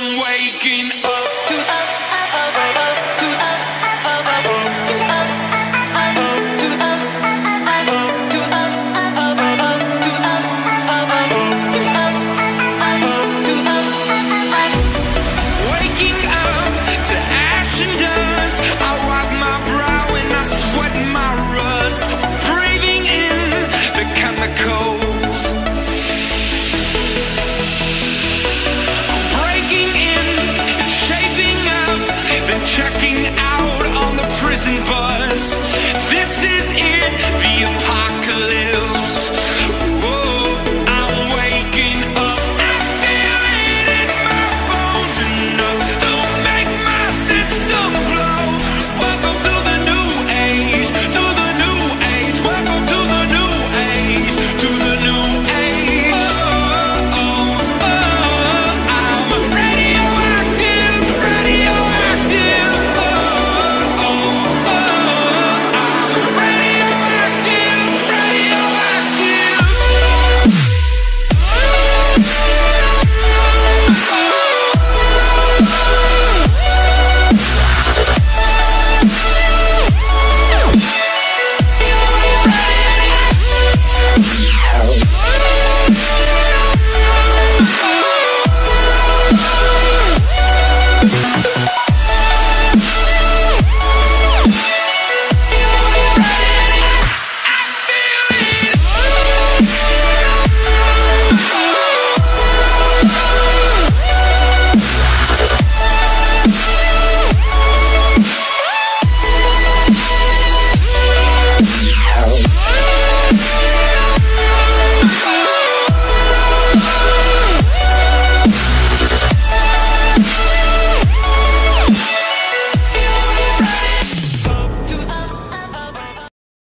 I'm waking up. To Breaking